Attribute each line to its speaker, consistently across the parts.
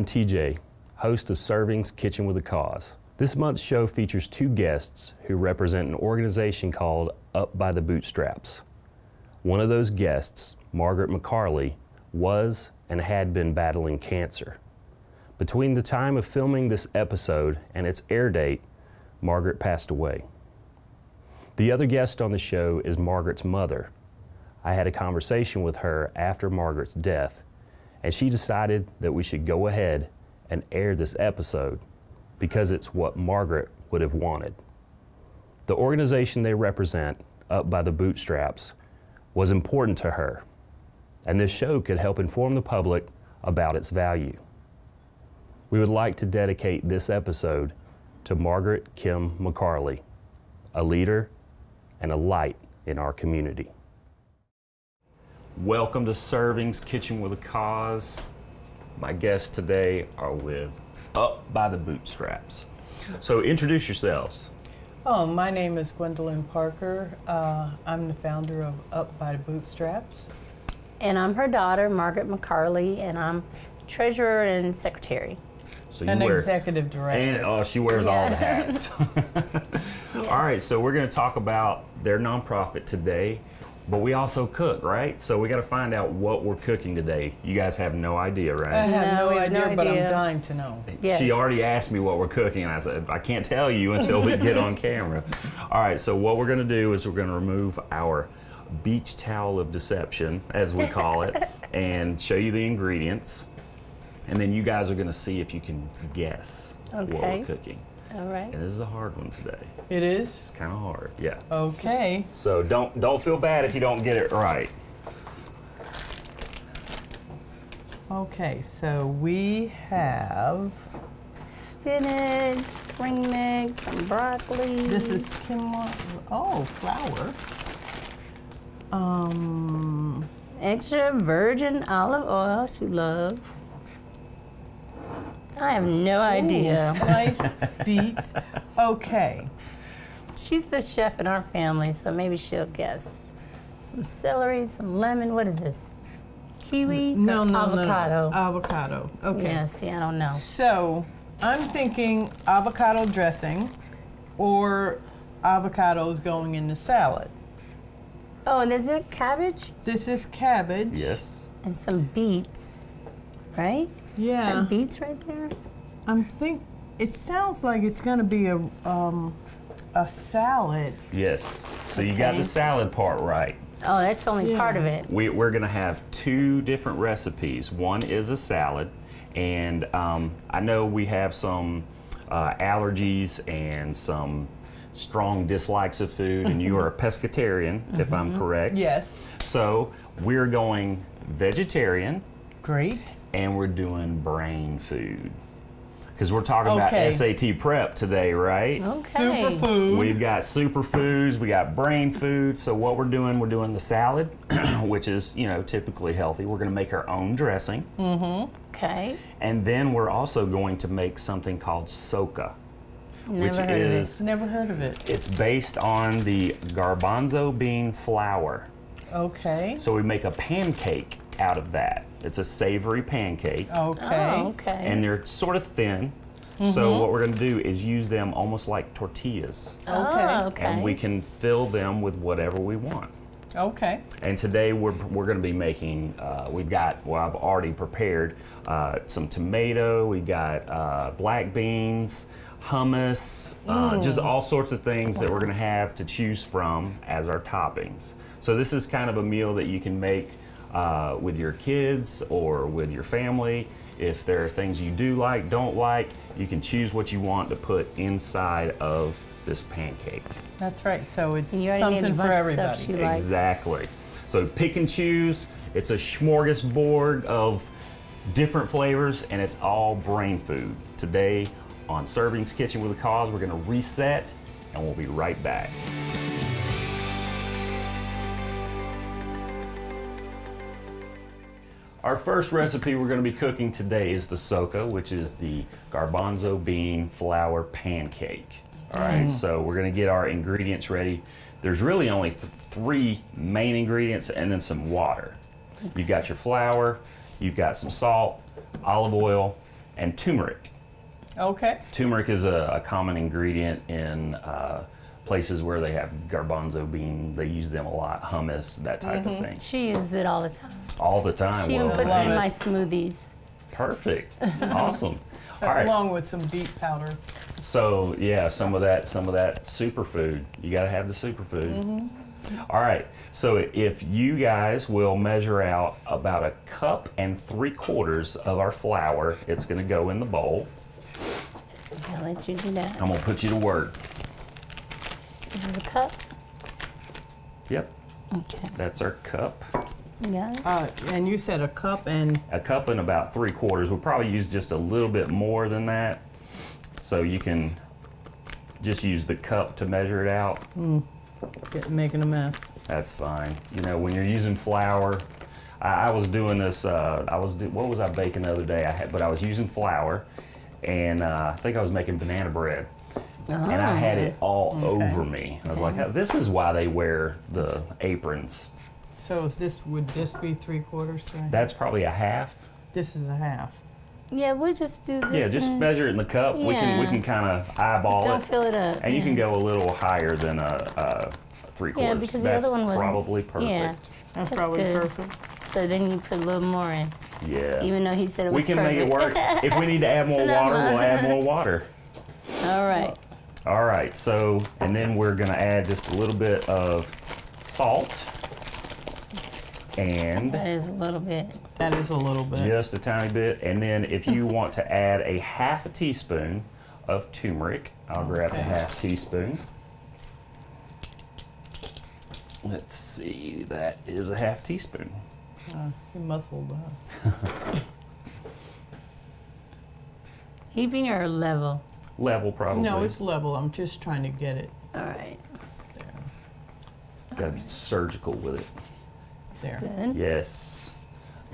Speaker 1: I'm TJ, host of Servings Kitchen with a Cause. This month's show features two guests who represent an organization called Up by the Bootstraps. One of those guests, Margaret McCarley, was and had been battling cancer. Between the time of filming this episode and its air date, Margaret passed away. The other guest on the show is Margaret's mother. I had a conversation with her after Margaret's death, and she decided that we should go ahead and air this episode because it's what Margaret would have wanted. The organization they represent, Up by the Bootstraps, was important to her, and this show could help inform the public about its value. We would like to dedicate this episode to Margaret Kim McCarley, a leader and a light in our community. Welcome to Servings Kitchen with a Cause. My guests today are with Up by the Bootstraps. So introduce yourselves.
Speaker 2: Oh, my name is Gwendolyn Parker. Uh, I'm the founder of Up by the Bootstraps.
Speaker 3: And I'm her daughter, Margaret McCarley, and I'm treasurer and secretary.
Speaker 1: So
Speaker 2: An executive director.
Speaker 1: And oh, she wears all the
Speaker 3: Yeah.
Speaker 1: hats. All right, so we're going to talk about their nonprofit today, but we also cook, right? So we got to find out what we're cooking today. You guys have no idea,
Speaker 2: I
Speaker 1: right?
Speaker 2: have
Speaker 3: No,
Speaker 2: no,
Speaker 3: we have no
Speaker 2: idea, but I'm dying to know.
Speaker 3: Yes.
Speaker 1: She already asked me what we're cooking, and I said, I can't tell you until we get on camera. All right, so what we're going to do is we're going to remove our beach towel of deception, as we call it, and show you the ingredients. And then you guys are going to see if you can guess what we're cooking.
Speaker 3: All right.
Speaker 1: And this is a hard one today.
Speaker 2: It is?
Speaker 1: It's kind of hard, yeah.
Speaker 2: Okay.
Speaker 1: So don't don't feel bad if you don't get it right.
Speaker 2: Okay, so we have.
Speaker 3: Spinach, spring mix, some broccoli.
Speaker 2: This is quinoa. Oh, flour. Um,
Speaker 3: extra virgin olive oil she loves. I have no idea.
Speaker 2: ooh, sliced beets. Okay.
Speaker 3: She's the chef in our family, so maybe she'll guess. Some celery, some lemon. What is this? Kiwi?
Speaker 2: No,
Speaker 3: or
Speaker 2: no, no, no.
Speaker 3: avocado.
Speaker 2: Avocado. Okay.
Speaker 3: Yeah, see, I don't know.
Speaker 2: So I'm thinking avocado dressing or avocados going in the salad.
Speaker 3: Oh, and is it cabbage
Speaker 2: This is cabbage.
Speaker 1: Yes.
Speaker 3: and some beets, right? Is
Speaker 2: Yeah.
Speaker 3: that beets right there?
Speaker 2: I'm think it sounds like it's gonna be a um a salad.
Speaker 1: Yes. So you got the salad part right.
Speaker 3: Oh, that's only
Speaker 2: Yeah.
Speaker 3: part of it.
Speaker 1: We, we're going to have two different recipes. One is a salad, and um, I know we have some uh, allergies and some strong dislikes of food, and you are a pescatarian, if I'm correct.
Speaker 2: Yes.
Speaker 1: So we're going vegetarian,
Speaker 2: Great.
Speaker 1: And we're doing brain food. Because we're talking
Speaker 2: Okay.
Speaker 1: about SAT prep today, right?
Speaker 3: Okay.
Speaker 2: Superfood.
Speaker 1: We've got superfoods, we got brain food. So what we're doing, we're doing the salad, which is you know typically healthy. We're going to make our own dressing, Mm-hmm.
Speaker 3: Okay.
Speaker 1: and then we're also going to make something called socca,
Speaker 3: Never
Speaker 1: which
Speaker 3: heard of it.
Speaker 1: is
Speaker 2: Never heard of it.
Speaker 1: it's based on the garbanzo bean flour.
Speaker 2: Okay.
Speaker 1: So we make a pancake out of that. It's a savory pancake.
Speaker 2: Okay.
Speaker 3: Oh, okay.
Speaker 1: And they're sort of thin. So what we're going to do is use them almost like tortillas.
Speaker 3: Oh,
Speaker 2: Okay.
Speaker 3: okay.
Speaker 1: And we can fill them with whatever we want.
Speaker 2: Okay.
Speaker 1: And today we're, we're going to be making, uh, we've got, well, I've already prepared uh, some tomato, we got uh, black beans, hummus, uh, just all sorts of things that we're going to have to choose from as our toppings. So this is kind of a meal that you can make uh, with your kids or with your family. If there are things you do like, don't like, you can choose what you want to put inside of this pancake.
Speaker 2: That's right. So it's
Speaker 3: You already named a
Speaker 2: something for everybody.
Speaker 3: stuff she likes.
Speaker 1: Exactly. So pick and choose. It's a smorgasbord of different flavors, and it's all brain food. Today on Servings Kitchen with a Cause, we're going to reset, and we'll be right back. Our first recipe we're going to be cooking today is the socca, which is the garbanzo bean flour pancake. All right, so we're going to get our ingredients ready. There's really only th- three main ingredients and then some water. You've got your flour, you've got some salt, olive oil, and turmeric.
Speaker 2: Okay.
Speaker 1: Turmeric is a, a common ingredient in uh, places where they have garbanzo bean. They use them a lot, hummus, that type of mm-hmm. thing.
Speaker 3: She uses it all the time.
Speaker 1: All the time.
Speaker 3: She even
Speaker 1: Well,
Speaker 3: puts it in
Speaker 2: it.
Speaker 3: my smoothies.
Speaker 1: perfect. awesome. All right.
Speaker 2: Along with some beet powder.
Speaker 1: So yeah, some of that, some of that superfood. You got to have the superfood. Mm-hmm. All right. So if you guys will measure out about a cup and three quarters of our flour, it's going to go in the bowl.
Speaker 3: I'll let you do that.
Speaker 1: I'm going to put you to work.
Speaker 3: This is a cup.
Speaker 1: Yep,
Speaker 3: Okay.
Speaker 1: that's our cup.
Speaker 3: Yeah.
Speaker 2: Uh, and you said a cup and
Speaker 1: A cup and about three quarters. We'll probably use just a little bit more than that. So you can just use the cup to measure it out.
Speaker 2: get, making a mess.
Speaker 1: That's fine. You know, when you're using flour, I, I was doing this. Uh, I was do, what was I baking the other day? I had, but I was using flour, and uh, I think I was making banana bread, and I had ah. it all over me. I was like, "Oh, this is why they wear the aprons.
Speaker 2: So is this would this be three quarters? Right?
Speaker 1: That's probably a half.
Speaker 2: This is a half.
Speaker 3: Yeah, we'll just do this.
Speaker 1: Yeah, just
Speaker 3: and
Speaker 1: measure it in the cup. We can we can kind of eyeball
Speaker 3: just
Speaker 1: eyeball
Speaker 3: don't
Speaker 1: it,
Speaker 3: fill it up.
Speaker 1: and you can go a little higher than a, a three quarters.
Speaker 3: Yeah, because the
Speaker 1: That's
Speaker 3: other one was
Speaker 1: probably perfect.
Speaker 3: Yeah,
Speaker 2: That's,
Speaker 3: That's
Speaker 2: probably
Speaker 3: good.
Speaker 2: perfect.
Speaker 3: so then you put a little more in,
Speaker 1: Yeah.
Speaker 3: even though he said it was
Speaker 1: we can make it work. if we need to add more
Speaker 3: enough.
Speaker 1: water, we'll add more water.
Speaker 3: All right.
Speaker 1: All right, so, and then we're gonna add just a little bit of salt and
Speaker 3: That is a little bit.
Speaker 2: That is a little bit.
Speaker 1: just a tiny bit. And then if you want to add a half a teaspoon of turmeric, I'll grab a half teaspoon. Let's see, that is a half teaspoon.
Speaker 2: Uh, you muscled up.
Speaker 3: Heaping or level?
Speaker 1: Level probably.
Speaker 2: No, it's level. I'm just trying to get it
Speaker 3: All right.
Speaker 1: Gotta be surgical with it.
Speaker 2: there.
Speaker 3: Good.
Speaker 1: Yes.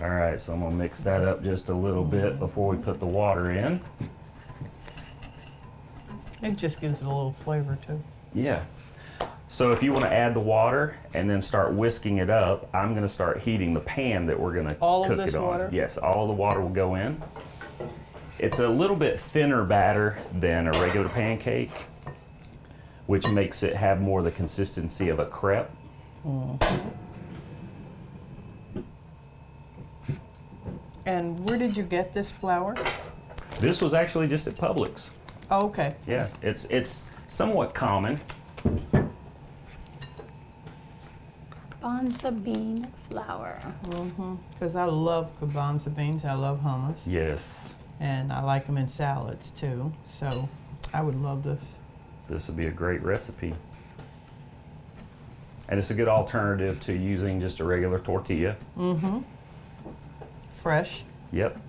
Speaker 1: All right, so I'm gonna mix that up just a little bit before we put the water in.
Speaker 2: It just gives it a little flavor too.
Speaker 1: Yeah. So if you want to add the water and then start whisking it up, I'm going to start heating the pan that we're going to
Speaker 2: All of
Speaker 1: cook
Speaker 2: this
Speaker 1: it on.
Speaker 2: water?
Speaker 1: Yes, all of the water will go in. It's a little bit thinner batter than a regular pancake, which makes it have more the consistency of a crepe.
Speaker 2: And where did you get this flour?
Speaker 1: This was actually just at Publix.
Speaker 2: Oh, okay.
Speaker 1: Yeah, it's it's somewhat common.
Speaker 3: Bonza bean flour. Mm-hmm.
Speaker 2: Because I love garbanzo beans. I love hummus.
Speaker 1: Yes,
Speaker 2: And I like them in salads too. So I would love this.
Speaker 1: this would be a great recipe. And it's a good alternative to using just a regular tortilla. Mm-hmm.
Speaker 2: Fresh.
Speaker 1: Yep.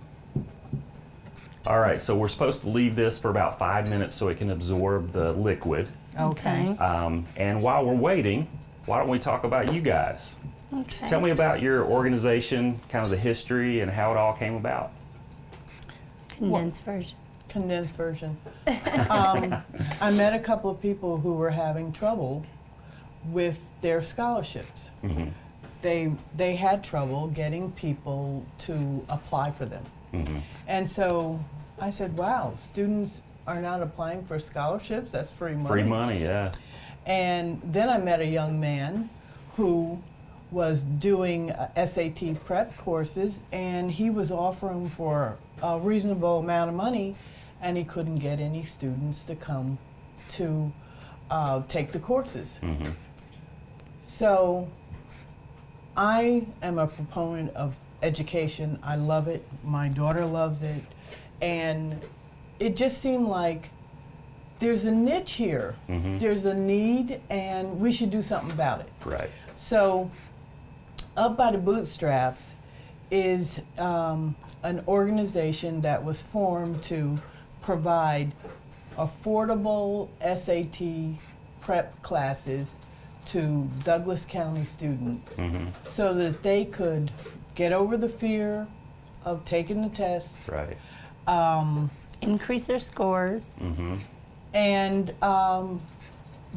Speaker 1: All right, so we're supposed to leave this for about five minutes so it can absorb the liquid.
Speaker 2: Okay.
Speaker 1: Um, and while we're waiting, why don't we talk about you guys?
Speaker 3: Okay.
Speaker 1: Tell me about your organization, kind of the history, and how it all came about.
Speaker 3: Condensed version.
Speaker 2: Condensed version. um, I met a couple of people who were having trouble with their scholarships.
Speaker 1: Mhm.
Speaker 2: They they had trouble getting people to apply for them.
Speaker 1: Mhm.
Speaker 2: And so I said, "Wow, students are not applying for scholarships. That's free money."
Speaker 1: Free money, yeah.
Speaker 2: And then I met a young man who was doing uh, SAT prep courses, and he was offering for a reasonable amount of money, and he couldn't get any students to come to uh, take the courses.
Speaker 1: hmm
Speaker 2: So I am a proponent of education. I love it. My daughter loves it. And it just seemed like there's a niche here.
Speaker 1: Mhm.
Speaker 2: There's a need, and we should do something about it.
Speaker 1: Right.
Speaker 2: So, Up by the Bootstraps is um, an organization that was formed to provide affordable SAT prep classes to Douglas County students.
Speaker 1: Hmm
Speaker 2: so that they could get over the fear of taking the test.
Speaker 1: Right.
Speaker 2: um,
Speaker 3: Increase their scores.
Speaker 1: hmm
Speaker 2: and um,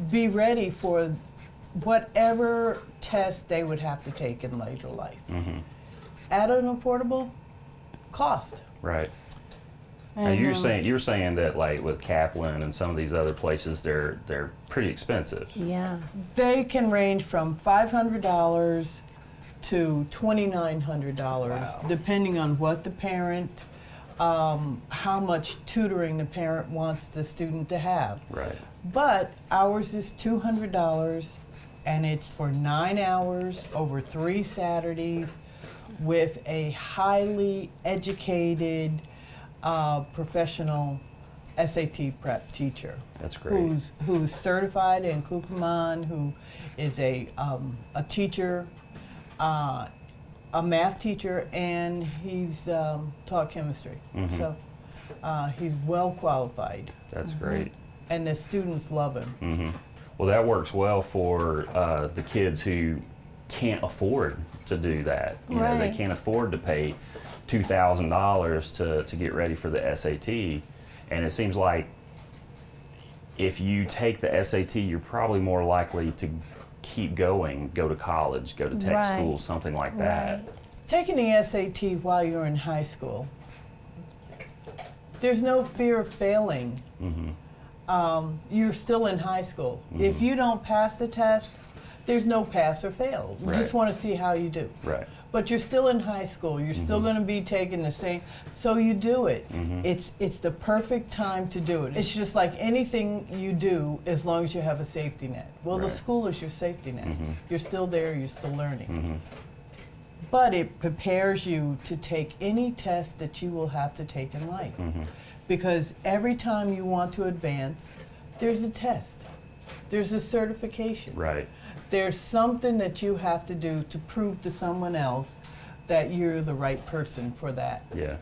Speaker 2: be ready for whatever test they would have to take in later life.
Speaker 1: Hmm
Speaker 2: at an affordable cost.
Speaker 1: Right. Now
Speaker 2: And,
Speaker 1: you're
Speaker 2: um,
Speaker 1: saying you're saying that like with Kaplan and some of these other places, they're they're pretty expensive.
Speaker 3: Yeah.
Speaker 2: They can range from five hundred dollars to twenty nine hundred dollars,
Speaker 1: Wow.
Speaker 2: depending on what the parent, um, how much tutoring the parent wants the student to have.
Speaker 1: Right.
Speaker 2: But ours is two hundred dollars, and it's for nine hours over three Saturdays, with a highly educated, uh, professional SAT prep teacher
Speaker 1: That's great.
Speaker 2: who's who's certified in Kukuman, who is a um, a teacher, uh, a math teacher, and he's um, taught chemistry.
Speaker 1: Mhm.
Speaker 2: So uh, he's well qualified,
Speaker 1: That's great.
Speaker 2: and the students love him.
Speaker 1: hmm Well, that works well for uh, the kids who can't afford to do that. You know, they can't afford to pay two thousand dollars to to get ready for the SAT, and it seems like if you take the SAT, you're probably more likely to keep going, go to college, go to tech
Speaker 3: Right.
Speaker 1: school, something like that.
Speaker 3: Right.
Speaker 2: Taking the SAT while you're in high school, there's no fear of failing.
Speaker 1: hmm
Speaker 2: Um, you're still in high school. If
Speaker 1: Mhm.
Speaker 2: you don't pass the test, there's no pass or fail. You just want to see how you do.
Speaker 1: Right.
Speaker 2: But you're still in high school. You're still
Speaker 1: Mhm.
Speaker 2: going to be taking the same. So you do it.
Speaker 1: Mm-hmm.
Speaker 2: It's it's the perfect time to do it. It's just like anything you do, as long as you have a safety net. Well, the school is your safety net.
Speaker 1: Mm-hmm.
Speaker 2: You're still there. You're still learning.
Speaker 1: hmm
Speaker 2: But it prepares you to take any test that you will have to take in life.
Speaker 1: hmm
Speaker 2: Because every time you want to advance, there's a test. There's a certification.
Speaker 1: Right.
Speaker 2: There's something that you have to do to prove to someone else that you're the right person for that
Speaker 1: Yeah.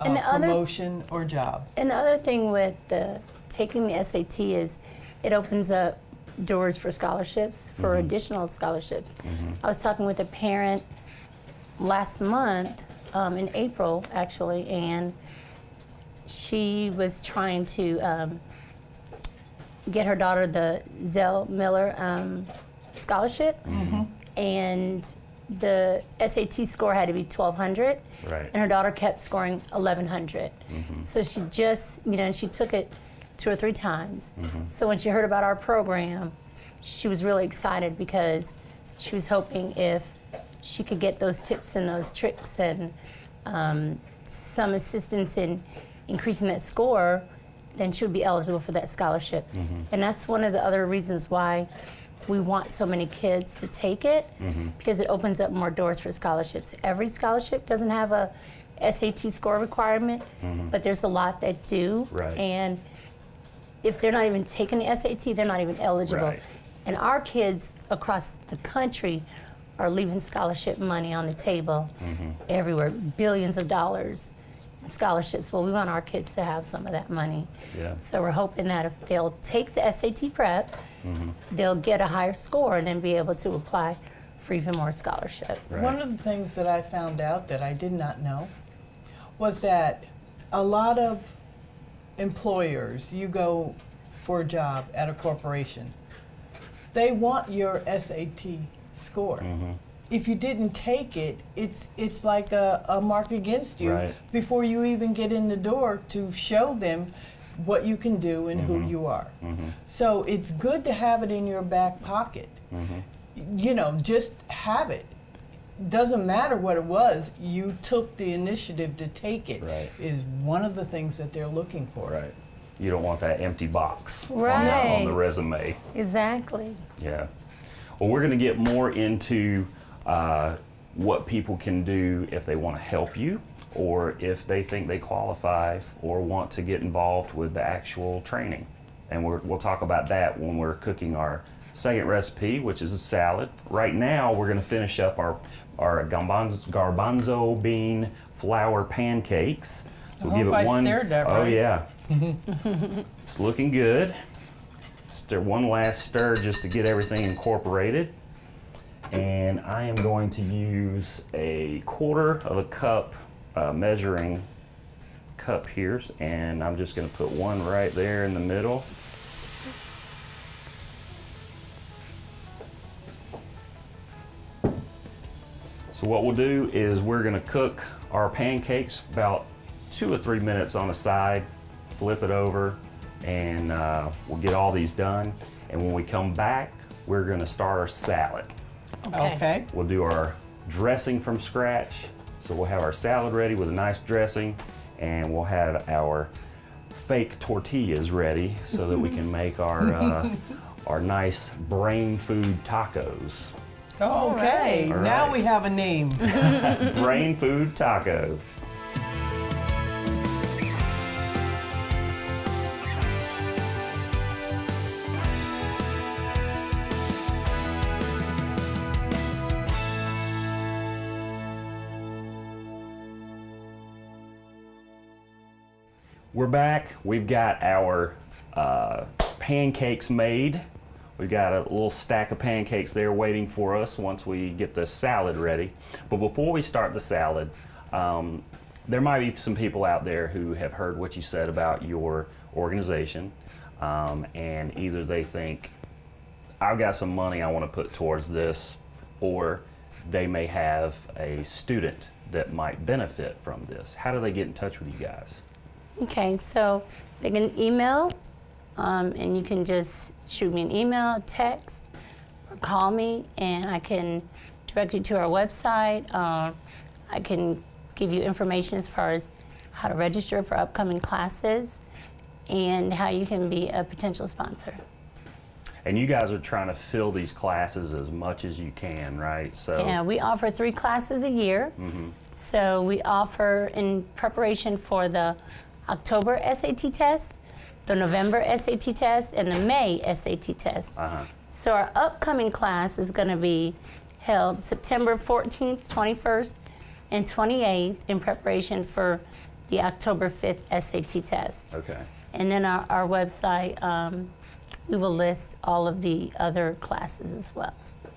Speaker 2: uh,
Speaker 3: And the other-
Speaker 2: promotion or job.
Speaker 3: And the other thing with the taking the SAT is it opens up doors for scholarships, for
Speaker 1: Mhm.
Speaker 3: additional scholarships.
Speaker 1: hmm
Speaker 3: I was talking with a parent last month, um, in April actually, and she was trying to um, get her daughter the Zell Miller um, scholarship, and the SAT score had to be 1200
Speaker 1: Right.
Speaker 3: and her daughter kept scoring 1100
Speaker 1: Mm -hmm.
Speaker 3: so she just you know and she took it two or three times
Speaker 1: Mm -hmm.
Speaker 3: so when she heard about our program she was really excited because she was hoping if she could get those tips and those tricks and um, some assistance in increasing that score then she would be eligible for that scholarship Mm -hmm. and that's one of the other reasons why we want so many kids to take it mm-hmm. because it opens up more doors for scholarships. Every scholarship doesn't have a SAT score requirement, mm-hmm. but there's a lot that do.
Speaker 1: Right.
Speaker 3: And if they're not even taking the SAT, they're not even eligible.
Speaker 1: Right.
Speaker 3: And our kids across the country are leaving scholarship money on the table mm-hmm. everywhere, billions of dollars scholarships. Well, we want our kids to have some of that money.
Speaker 1: Yeah.
Speaker 3: So we're hoping that if they'll take the SAT prep, they'll get a higher score and then be able to apply for even more scholarships.
Speaker 1: Right.
Speaker 2: One of the things that I found out that I did not know was that a lot of employers, you go for a job at a corporation, they want your SAT score.
Speaker 1: hmm
Speaker 2: If you didn't take it, it's it's like a, a mark against you
Speaker 1: Right.
Speaker 2: before you even get in the door to show them what you can do and who
Speaker 1: Mhm.
Speaker 2: you are.
Speaker 1: hmm
Speaker 2: So it's good to have it in your back pocket
Speaker 1: hmm
Speaker 2: you know, just have it. Doesn't matter what it was, you took the initiative to take it.
Speaker 1: Right.
Speaker 2: Is one of the things that they're looking for.
Speaker 1: Right. You don't want that empty box on, the, on the resume.
Speaker 3: Exactly.
Speaker 1: Yeah. Well, we're going to get more into uh, what people can do if they want to help you or if they think they qualify or want to get involved with the actual training. And we're, we'll talk about that when we're cooking our second recipe, which is a salad. Right now, we're going to finish up our, our garbanzo, garbanzo bean flour pancakes. So
Speaker 2: I
Speaker 1: we'll give it
Speaker 2: I
Speaker 1: one.
Speaker 2: that
Speaker 1: oh,
Speaker 2: right.
Speaker 1: yeah. it's looking good. Stir one last stir just to get everything incorporated. And I am going to use a quarter of a cup uh, measuring cup here, and I'm just going to put one right there in the middle. So what we'll do is we're going to cook our pancakes about two or three minutes on the side, flip it over, and uh, we'll get all these done. And when we come back, we're gonna start our salad.
Speaker 2: Okay.
Speaker 1: We'll do our dressing from scratch. So we'll have our salad ready with a nice dressing, and we'll have our fake tortillas ready so that we can make our uh, our nice brain food tacos.
Speaker 2: Okay.
Speaker 1: right.
Speaker 2: Now we have a name.
Speaker 1: brain food tacos. We're back. We've got our uh, pancakes made. We've got a little stack of pancakes there waiting for us once we get the salad ready. But before we start the salad, um, there might be some people out there who have heard what you said about your organization, um, and either they think, I've got some money I want to put towards this, or they may have a student that might benefit from this. How do they get in touch with you guys?
Speaker 3: Okay, so they can email, um, and you can just shoot me an email, text, or call me, and I can direct you to our website. Uh, I can give you information as far as how to register for upcoming classes and how you can be a potential sponsor.
Speaker 1: And you guys are trying to fill these classes as much as you can, right? So
Speaker 3: Yeah, we offer three classes a year. So we offer in preparation for the October SAT test, the November SAT test, and the May SAT test.
Speaker 1: uh-huh.
Speaker 3: So our upcoming class is going to be held September 14th, 21st, and 28th in preparation for the October 5th SAT test.
Speaker 1: Okay.
Speaker 3: And then our, our website, um, we will list all of the other classes as well.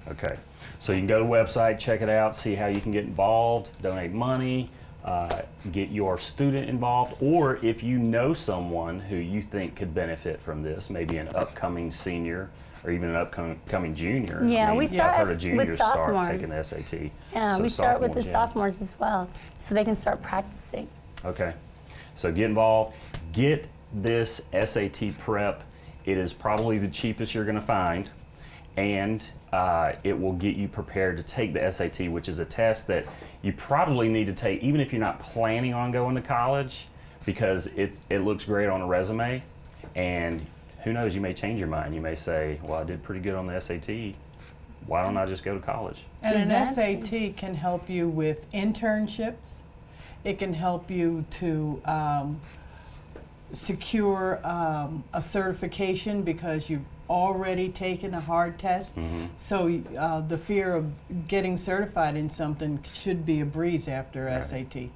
Speaker 1: Okay. So you can go to the website, check it out, see how you can get involved, donate money, uh, get your student involved, or if you know someone who you think could benefit from this, maybe an upcoming senior or even an upcoming junior.
Speaker 3: Yeah,
Speaker 1: I mean,
Speaker 3: we start
Speaker 1: I've of juniors
Speaker 3: with
Speaker 1: start
Speaker 3: sophomores.
Speaker 1: taking the SAT.
Speaker 3: Yeah,
Speaker 1: So
Speaker 3: we start with the
Speaker 1: yeah.
Speaker 3: sophomores as well, so they can start practicing.
Speaker 1: Okay. So get involved. Get this SAT prep. It is probably the cheapest you're going to find, and uh, it will get you prepared to take the SAT, which is a test that you probably need to take, even if you're not planning on going to college, because it's, it looks great on a resume. And who knows, you may change your mind. You may say, Well, I did pretty good on the SAT. Why don't I just go to college?
Speaker 2: And an
Speaker 3: Exactly.
Speaker 2: SAT can help you with internships. It can help you to um, secure um, a certification because you've already taken a hard test.
Speaker 1: Mm-hmm.
Speaker 2: So uh, the fear of getting certified in something should be a breeze after
Speaker 1: Right.
Speaker 2: SAT.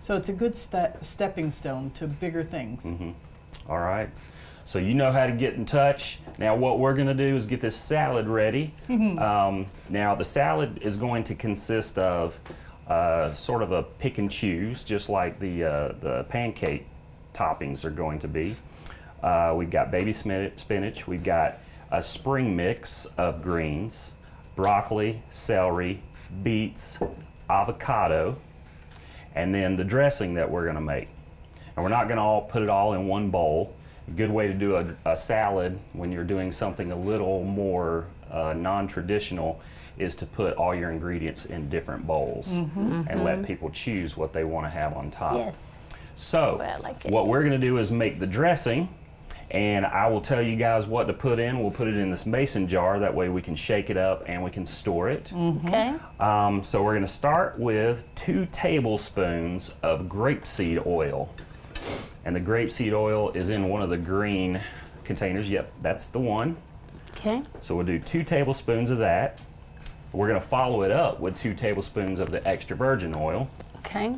Speaker 2: So it's a good ste- stepping stone to bigger things.
Speaker 1: Mhm. All right. So you know how to get in touch. Now, what we're going to do is get this salad ready. Um, now, the salad is going to consist of uh, sort of a pick and choose, just like the uh, the pancake toppings are going to be. Uh, we've got baby spinach. We've got a spring mix of greens, broccoli, celery, beets, avocado, and then the dressing that we're going to make. And we're not going to all put it all in one bowl. A good way to do a, a salad when you're doing something a little more uh, non-traditional is to put all your ingredients in different bowls and let people choose what they want to have on top.
Speaker 3: Yes.
Speaker 1: So,
Speaker 3: like
Speaker 1: what we're going to do is make the dressing, and I will tell you guys what to put in. We'll put it in this mason jar. That way, we can shake it up and we can store it.
Speaker 3: Okay.
Speaker 1: Um, so, we're going to start with two tablespoons of grapeseed oil. And the grapeseed oil is in one of the green containers. Yep, that's the one.
Speaker 3: Okay.
Speaker 1: So, we'll do two tablespoons of that. We're going to follow it up with two tablespoons of the extra virgin oil.
Speaker 3: Okay.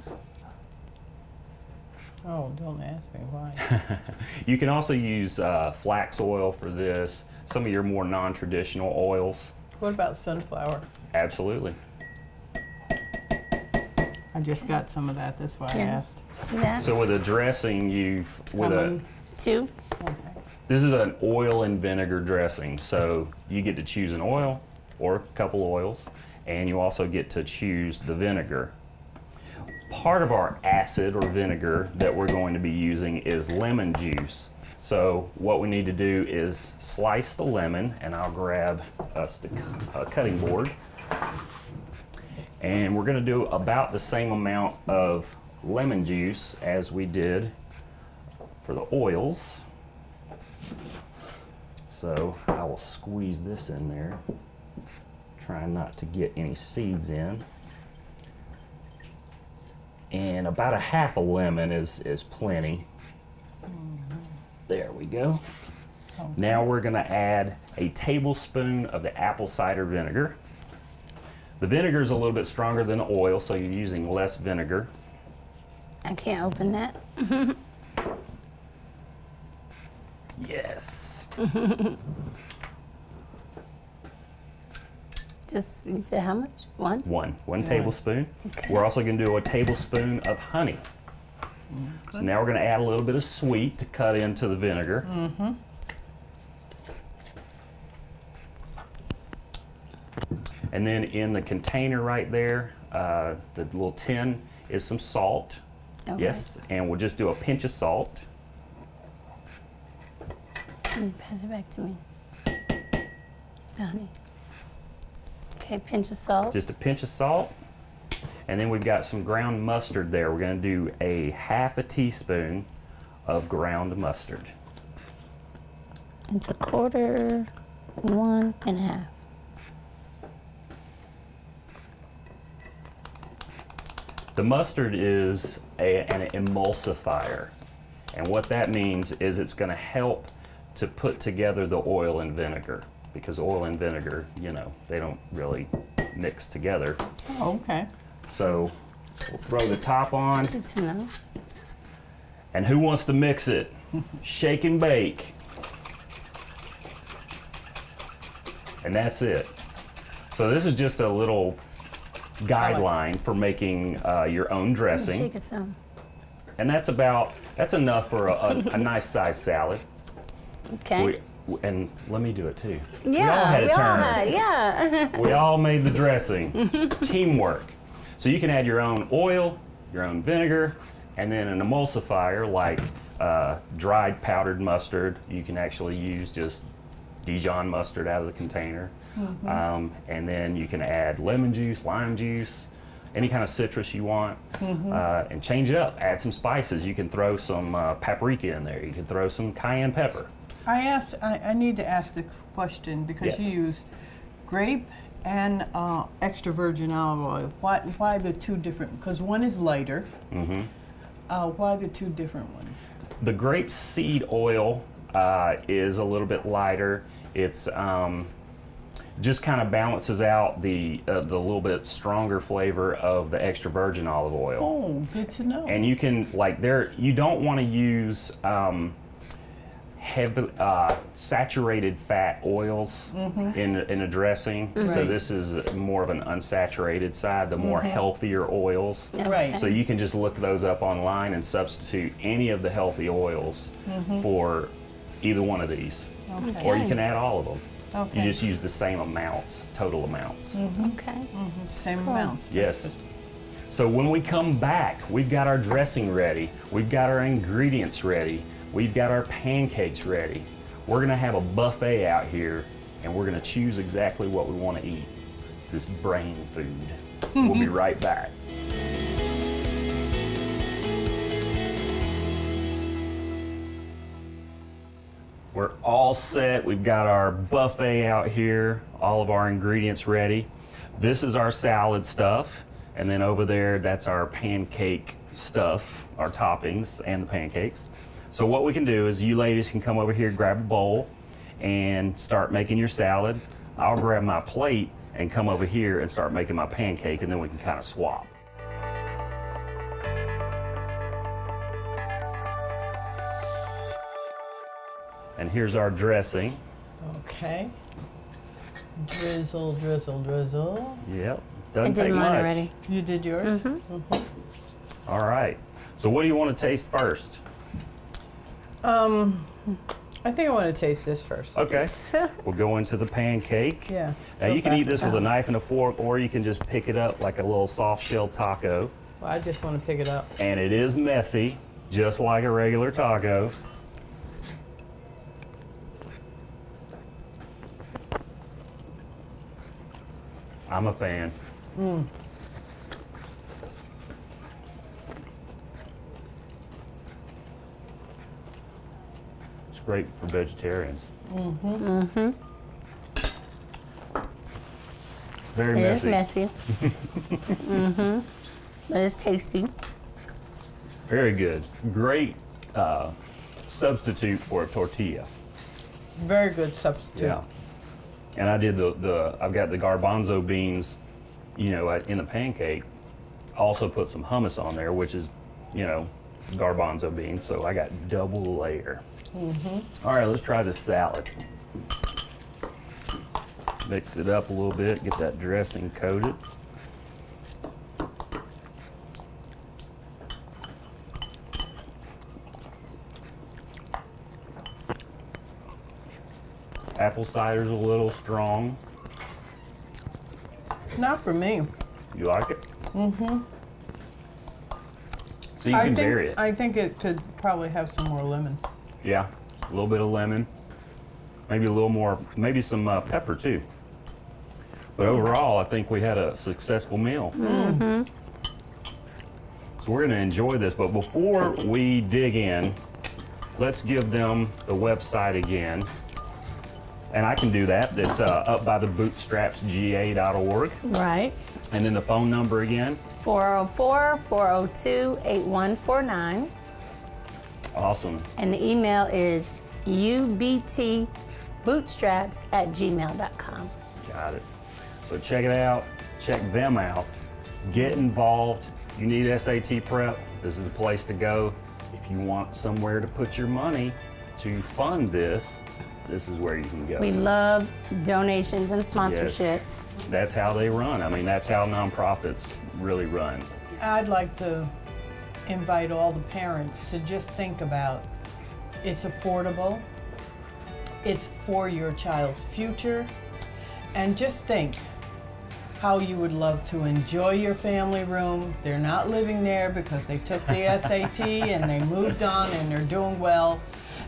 Speaker 2: Oh, don't ask me why.
Speaker 1: You can also use uh, flax oil for this, some of your more non traditional oils.
Speaker 2: what about sunflower?
Speaker 1: Absolutely.
Speaker 2: I just got some of that. That's why I asked.
Speaker 3: Do that.
Speaker 1: So, with a dressing, you've, with
Speaker 2: How
Speaker 1: a.
Speaker 3: Two.
Speaker 2: Okay.
Speaker 1: this is an oil and vinegar dressing. So, you get to choose an oil or a couple oils, and you also get to choose the vinegar. Part of our acid or vinegar that we're going to be using is lemon juice. So what we need to do is slice the lemon, and I'll grab a, a cutting board. And we're going to do about the same amount of lemon juice as we did for the oils. So I will squeeze this in there, trying not to get any seeds in. And about a half a lemon is, is plenty. There we go. Now we're going to add a tablespoon of the apple cider vinegar. The vinegar is a little bit stronger than the oil, so you're using less vinegar.
Speaker 3: I can't open that.
Speaker 1: Yes.
Speaker 3: Just, you said how much? One?
Speaker 1: One, one tablespoon. We're also going to do a tablespoon of honey. So now we're going to add a little bit of sweet to cut into the vinegar. Mm-hmm. And then in the container right there, uh, the little tin is some salt.
Speaker 3: Okay.
Speaker 1: Yes, and we'll just do a pinch of salt.
Speaker 3: Let pass it back to me. The honey. Okay, pinch of salt.
Speaker 1: just a pinch of salt. And then we've got some ground mustard there. We're going to do a half a teaspoon of ground mustard.
Speaker 3: It's a quarter, one and a half.
Speaker 1: The mustard is a, an emulsifier. And what that means is it's going to help to put together the oil and vinegar. Because oil and vinegar, you know, they don't really mix together.
Speaker 2: Oh, okay.
Speaker 1: So we'll throw the top on.
Speaker 3: Good to know.
Speaker 1: And who wants to mix it? Shake and bake. And that's it. So this is just a little guideline for making uh, your own dressing.
Speaker 3: Shake it some.
Speaker 1: And that's about, that's enough for a, a, a nice sized salad.
Speaker 3: Okay.
Speaker 1: So we, and let me do it too.
Speaker 3: yeah,
Speaker 1: we all had a
Speaker 3: we all
Speaker 1: turn.
Speaker 3: had, yeah.
Speaker 1: We all made the dressing. Teamwork. So you can add your own oil, your own vinegar, and then an emulsifier like uh, dried powdered mustard. You can actually use just Dijon mustard out of the container. Um, and then you can add lemon juice, lime juice, any kind of citrus you want, uh, and change it up. Add some spices. You can throw some uh, paprika in there. You can throw some cayenne pepper.
Speaker 2: I asked. I, I need to ask the question because
Speaker 1: Yes.
Speaker 2: you used grape and uh, extra virgin olive oil. Why? Why the two different? Because one is lighter.
Speaker 1: Mm -hmm.
Speaker 2: Uh, why the two different ones?
Speaker 1: The grape seed oil uh, is a little bit lighter. It's um, just kind of balances out the uh, the little bit stronger flavor of the extra virgin olive oil.
Speaker 2: Oh, good to know.
Speaker 1: And you can like there you don't want to use um, heavy uh, saturated fat oils mm-hmm. in in a dressing. So this is more of an unsaturated side, the more mm-hmm. healthier oils.
Speaker 2: Right.
Speaker 1: So you can just look those up online and substitute any of the healthy oils mm-hmm. for either one of these.
Speaker 2: okay.
Speaker 1: Or you can add all of them.
Speaker 2: okay.
Speaker 1: You just use the same amounts, total amounts.
Speaker 3: Okay.
Speaker 2: Same
Speaker 3: Cool.
Speaker 2: amounts.
Speaker 1: Yes. So when we come back, we've got our dressing ready. We've got our ingredients ready. We've got our pancakes ready. We're gonna have a buffet out here and we're gonna choose exactly what we wanna eat. This brain food. we'll be right back. We're all set. We've got our buffet out here, all of our ingredients ready. This is our salad stuff. And then over there, that's our pancake stuff, our toppings and the pancakes. So what we can do is you ladies can come over here, grab a bowl, and start making your salad. I'll grab my plate and come over here and start making my pancake, and then we can kind of swap. And here's our dressing.
Speaker 2: Okay. Drizzle, drizzle, drizzle.
Speaker 1: Yep. Doesn't I
Speaker 3: did
Speaker 1: take
Speaker 3: mine
Speaker 1: much.
Speaker 3: already.
Speaker 2: You did yours.
Speaker 3: Mm-hmm.
Speaker 1: All right. So what do you want to taste first?
Speaker 2: Um, I think I want to taste this first.
Speaker 1: Okay. We'll go into the pancake.
Speaker 2: Yeah.
Speaker 1: Now you can eat this with a knife and a fork, or you can just pick it up like a little soft shell taco.
Speaker 2: Well, I just want to pick it up.
Speaker 1: And it is messy, just like a regular taco. I'm a fan. It's great for vegetarians. Mm-hmm. Very
Speaker 3: It is
Speaker 1: messy.
Speaker 3: messy. mm-hmm. But it's tasty.
Speaker 1: Very good. Great uh, substitute for a tortilla.
Speaker 2: Very good substitute.
Speaker 1: Yeah. And I did the, the I've got the garbanzo beans, you know, in the pancake. Also put some hummus on there, which is, you know, garbanzo beans. So I got double layer. All right, let's try this salad. Mix it up a little bit, get that dressing coated. Apple cider's a little strong.
Speaker 2: Not for me.
Speaker 1: You like it? Mm-hmm. So you
Speaker 2: I
Speaker 1: can
Speaker 2: think,
Speaker 1: vary it.
Speaker 2: I think it could probably have some more lemon.
Speaker 1: Yeah, a little bit of lemon, maybe a little more, maybe some uh, pepper too. But overall, I think we had a successful meal.
Speaker 2: Mm-hmm.
Speaker 1: So we're going to enjoy this. But before we dig in, let's give them the website again. And I can do that. That's uh, up by the bootstrapsga.org.
Speaker 3: Right.
Speaker 1: And then the phone number again.
Speaker 3: 404 402 8149.
Speaker 1: Awesome.
Speaker 3: And the email is ubtbootstraps at gmail.com.
Speaker 1: Got it. So check it out. Check them out. Get involved. You need SAT prep. This is the place to go. If you want somewhere to put your money to fund this, this is where you can go.
Speaker 3: We love donations and sponsorships. Yes.
Speaker 1: That's how they run. I mean, that's how nonprofits really run.
Speaker 2: I'd like to invite all the parents to just think about it's affordable, it's for your child's future, and just think how you would love to enjoy your family room. They're not living there because they took the SAT and they moved on and they're doing well.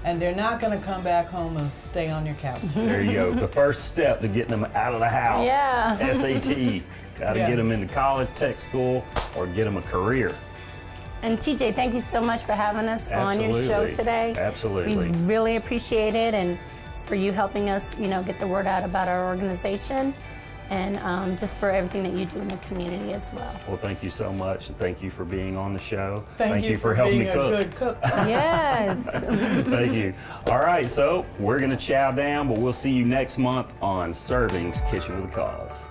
Speaker 2: And they're not going to come back home and stay on your couch.
Speaker 1: There you go. the first step to getting them out of the house.
Speaker 3: Yeah.
Speaker 1: SAT. Got to
Speaker 2: Yeah.
Speaker 1: get them into college, tech school, or get them a career.
Speaker 3: And TJ, thank you so much for having us on your show today.
Speaker 1: Absolutely.
Speaker 3: We really appreciate it and for you helping us, you know, get the word out about our organization and um, just for everything that you do in the community as well.
Speaker 1: Well, thank you so much, and thank you for being on the show.
Speaker 2: Thank, you, for,
Speaker 1: helping
Speaker 2: being
Speaker 1: me
Speaker 2: a
Speaker 1: cook.
Speaker 2: good cook.
Speaker 3: yes.
Speaker 1: thank you. All right, so we're gonna chow down, but we'll see you next month on Servings Kitchen with a Cause.